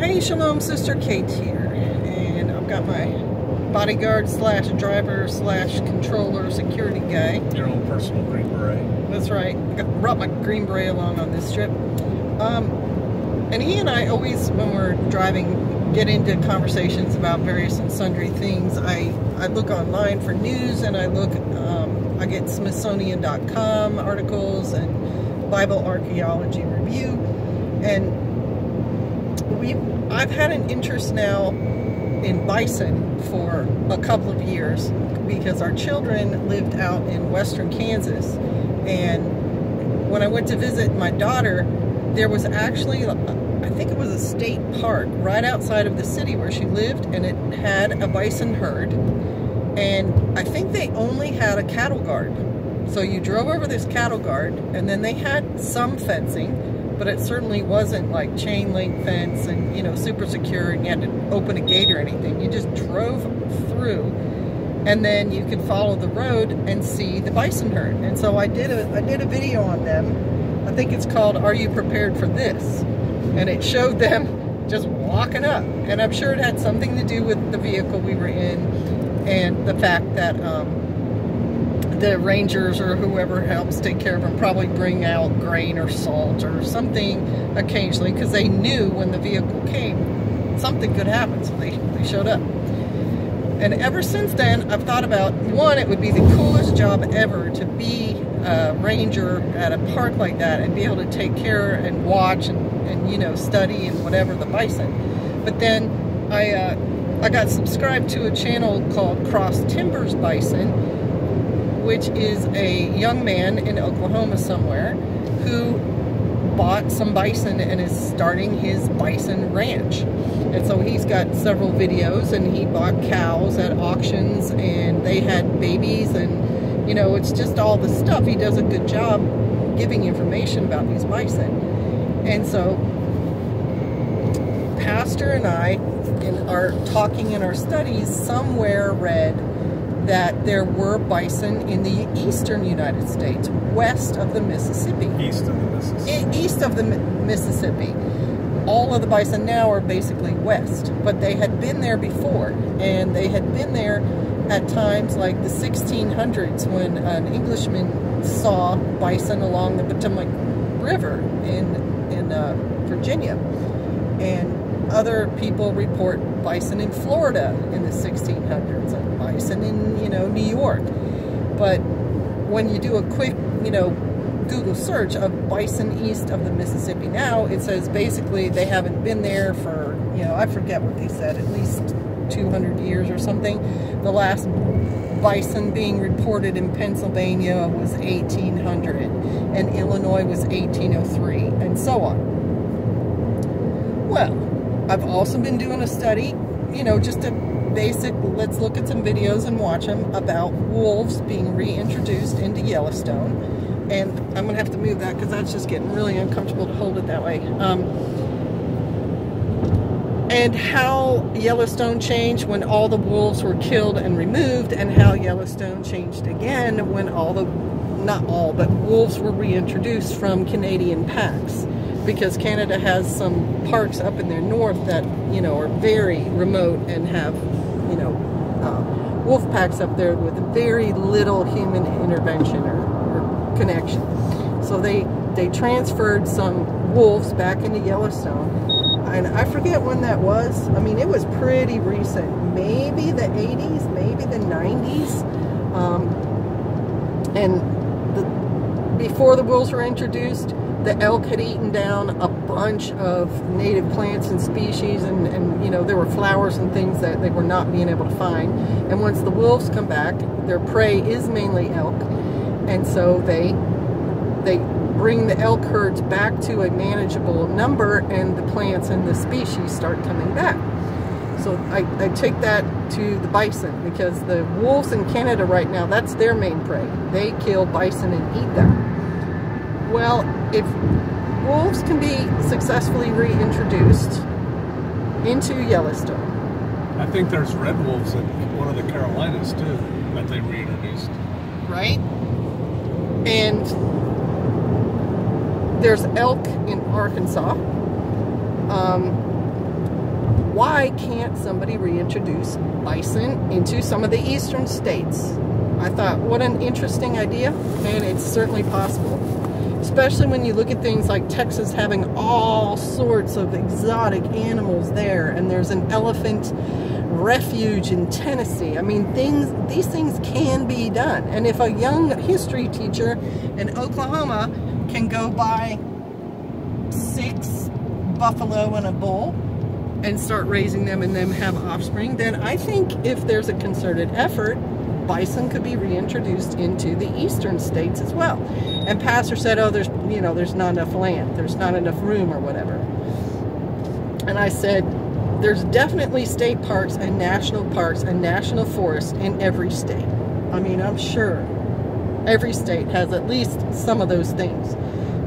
Hey, Shalom, Sister Kate here, and I've got my bodyguard slash driver slash controller security guy. Your own personal Green Beret. That's right. I got, brought my Green Beret along on this trip. Um, and he and I always, when we're driving, get into conversations about various and sundry things. I, I look online for news and I look, um, I get Smithsonian.com articles and Bible Archaeology Review. And we I've had an interest now in bison for a couple of years because our children lived out in western Kansas. And when I went to visit my daughter there was actually I think it was a state park right outside of the city where she lived and it had a bison herd. And I think they only had a cattle guard. So you drove over this cattle guard and then they had some fencing but it certainly wasn't like chain link fence and, you know, super secure and you had to open a gate or anything. You just drove through and then you could follow the road and see the bison herd. And so I did a, I did a video on them. I think it's called Are You Prepared for This? And it showed them just walking up. And I'm sure it had something to do with the vehicle we were in and the fact that um, the rangers or whoever helps take care of them probably bring out grain or salt or something occasionally because they knew when the vehicle came something could happen so they, they showed up. And ever since then I've thought about one it would be the coolest job ever to be a ranger at a park like that and be able to take care and watch and, and you know study and whatever the bison. But then I uh, I got subscribed to a channel called Cross Timbers Bison which is a young man in Oklahoma somewhere who bought some bison and is starting his bison ranch. And so he's got several videos and he bought cows at auctions and they had babies and you know, it's just all the stuff. He does a good job giving information about these bison. And so Pastor and I in our talking in our studies somewhere read that there were bison in the eastern United States, west of the Mississippi. East of the Mississippi. East of the Mississippi. All of the bison now are basically west, but they had been there before, and they had been there at times like the 1600s when an Englishman saw bison along the Potomac River in, in uh, Virginia. And other people report bison in Florida in the 1600s and bison in, you know, New York. But when you do a quick, you know, Google search of bison east of the Mississippi now, it says basically they haven't been there for, you know, I forget what they said, at least 200 years or something. The last bison being reported in Pennsylvania was 1800 and Illinois was 1803 and so on. Well, I've also been doing a study, you know, just a basic, let's look at some videos and watch them about wolves being reintroduced into Yellowstone. And I'm going to have to move that because that's just getting really uncomfortable to hold it that way. Um, and how Yellowstone changed when all the wolves were killed and removed, and how Yellowstone changed again when all the, not all, but wolves were reintroduced from Canadian packs because Canada has some parks up in their north that, you know, are very remote and have, you know, uh, wolf packs up there with very little human intervention or, or connection. So they, they transferred some wolves back into Yellowstone. And I forget when that was. I mean, it was pretty recent. Maybe the 80s, maybe the 90s. Um, and before the wolves were introduced, the elk had eaten down a bunch of native plants and species and, and you know there were flowers and things that they were not being able to find. And once the wolves come back their prey is mainly elk. And so they they bring the elk herds back to a manageable number and the plants and the species start coming back. So I, I take that to the bison because the wolves in Canada right now that's their main prey. They kill bison and eat them well, if wolves can be successfully reintroduced into Yellowstone. I think there's red wolves in one of the Carolinas too that they reintroduced. Right? And there's elk in Arkansas. Um, why can't somebody reintroduce bison into some of the eastern states? I thought, what an interesting idea, and it's certainly possible. Especially when you look at things like Texas having all sorts of exotic animals there, and there's an elephant refuge in Tennessee. I mean, things these things can be done. And if a young history teacher in Oklahoma can go buy six buffalo and a bull and start raising them and them have offspring, then I think if there's a concerted effort, bison could be reintroduced into the eastern states as well. And Pastor said, oh, there's, you know, there's not enough land, there's not enough room or whatever. And I said, there's definitely state parks and national parks and national forests in every state. I mean, I'm sure every state has at least some of those things.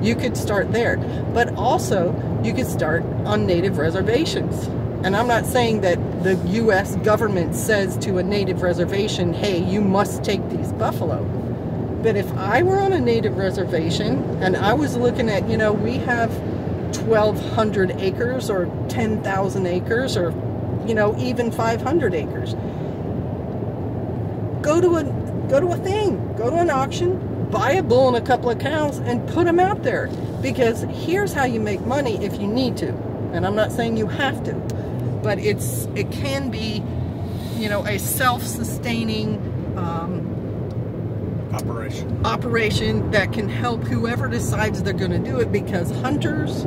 You could start there. But also, you could start on native reservations. And I'm not saying that the U.S. government says to a native reservation, hey, you must take these buffalo. But if I were on a native reservation and I was looking at, you know, we have 1,200 acres or 10,000 acres or, you know, even 500 acres. Go to a go to a thing, go to an auction, buy a bull and a couple of cows and put them out there. Because here's how you make money if you need to. And I'm not saying you have to but it's it can be, you know, a self-sustaining um, operation. Operation that can help whoever decides they're going to do it because hunters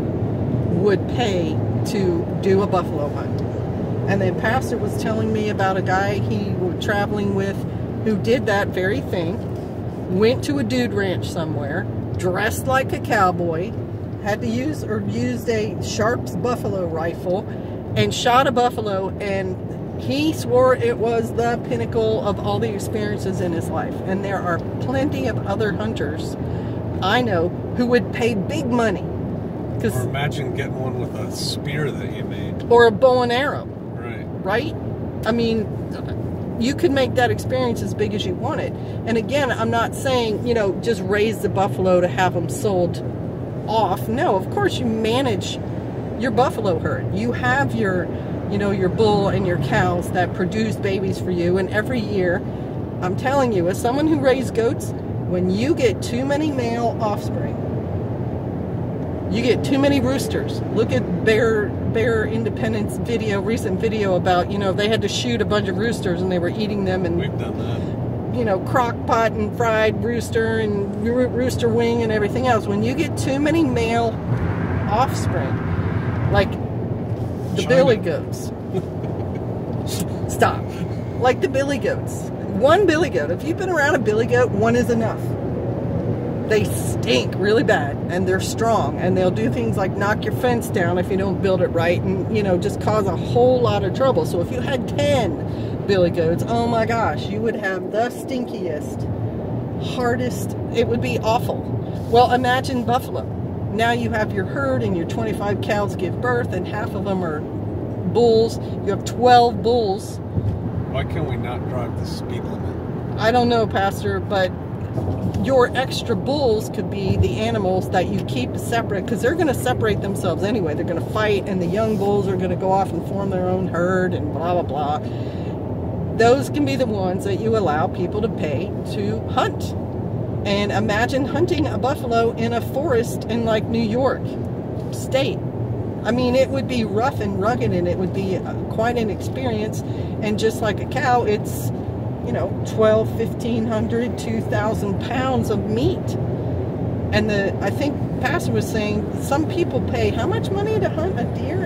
would pay to do a buffalo hunt. And then Pastor was telling me about a guy he was traveling with who did that very thing, went to a dude ranch somewhere, dressed like a cowboy, had to use or used a Sharps buffalo rifle and shot a buffalo and he swore it was the pinnacle of all the experiences in his life. And there are plenty of other hunters I know who would pay big money. Or imagine getting one with a spear that you made. Or a bow and arrow. Right. Right? I mean, you could make that experience as big as you want it. And again, I'm not saying, you know, just raise the buffalo to have them sold off. No, of course you manage your buffalo herd. You have your, you know, your bull and your cows that produce babies for you. And every year, I'm telling you, as someone who raised goats, when you get too many male offspring, you get too many roosters. Look at Bear Bear Independence video, recent video about, you know, they had to shoot a bunch of roosters and they were eating them and we've done that. You know, crock pot and fried rooster and rooster wing and everything else. When you get too many male offspring, like the China. billy goats. Stop. Like the billy goats. One billy goat. If you've been around a billy goat, one is enough. They stink really bad and they're strong and they'll do things like knock your fence down if you don't build it right and, you know, just cause a whole lot of trouble. So if you had 10 billy goats, oh my gosh, you would have the stinkiest, hardest, it would be awful. Well, imagine buffalo now you have your herd and your 25 cows give birth and half of them are bulls. You have 12 bulls. Why can't we not drive the speed limit? I don't know, Pastor, but your extra bulls could be the animals that you keep separate because they're going to separate themselves anyway. They're going to fight and the young bulls are going to go off and form their own herd and blah, blah, blah. Those can be the ones that you allow people to pay to hunt and imagine hunting a buffalo in a forest in like New York state. I mean, it would be rough and rugged and it would be uh, quite an experience. And just like a cow, it's, you know, 12, 1500, 2000 pounds of meat. And the, I think Pastor was saying some people pay how much money to hunt a deer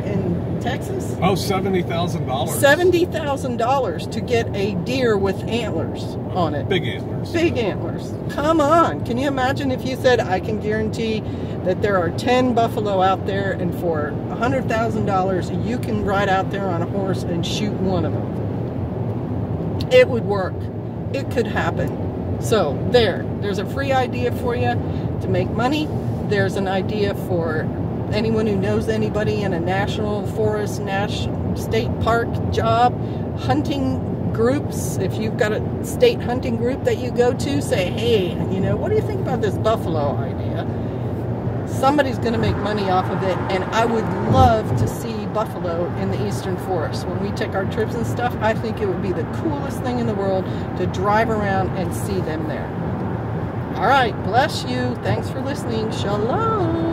Texas? Oh, $70,000. $70,000 to get a deer with antlers on it. Big antlers. Big antlers. Come on. Can you imagine if you said, I can guarantee that there are 10 buffalo out there and for $100,000 you can ride out there on a horse and shoot one of them. It would work. It could happen. So there, there's a free idea for you to make money. There's an idea for anyone who knows anybody in a national forest, national state park job, hunting groups. If you've got a state hunting group that you go to, say, hey, you know, what do you think about this buffalo idea? Somebody's going to make money off of it, and I would love to see buffalo in the eastern forest. When we take our trips and stuff, I think it would be the coolest thing in the world to drive around and see them there. All right, bless you. Thanks for listening. Shalom.